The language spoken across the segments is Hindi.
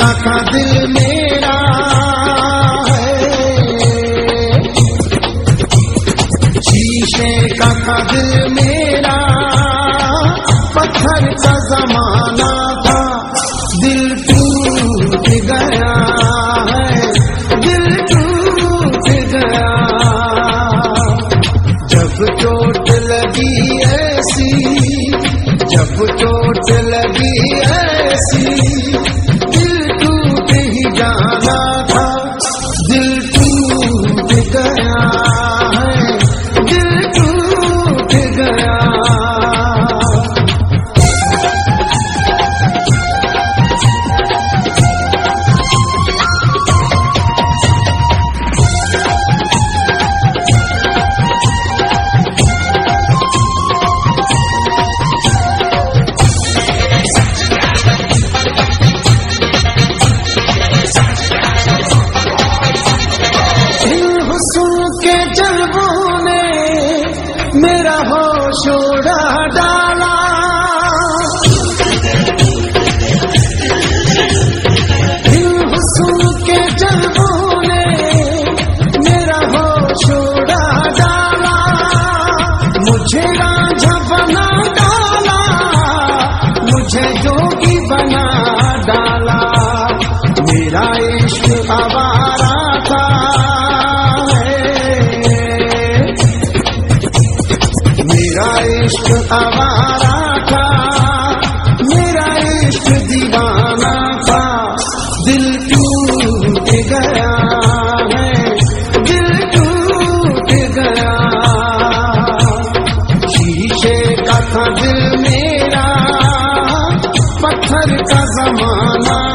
काका दिल मेरा है। शीशे काका दिल मेरा, पत्थर का जमाना था। दिल टूट गया है, दिल टूट गया। जब चोट लगी ऐसी, जब चोट लगी राजा बना डाला, मुझे जोगी बना डाला। मेरा इश्क आवारा था मेरा इश्क आवारा था। हर का जमाना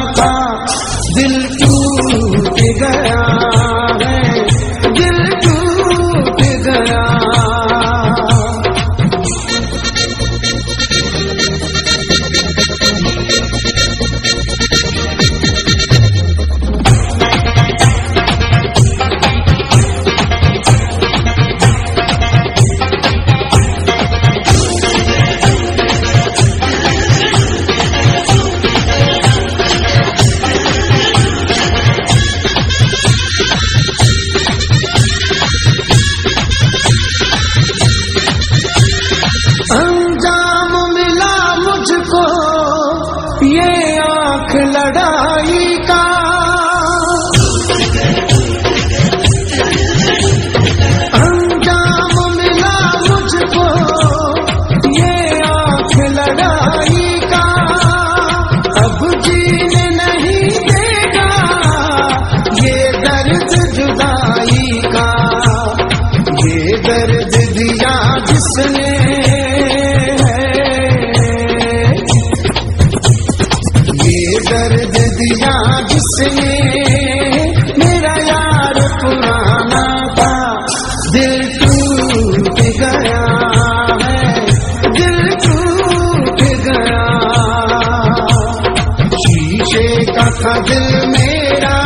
था दिल मेरा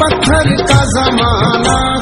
पत्थर का जमाना।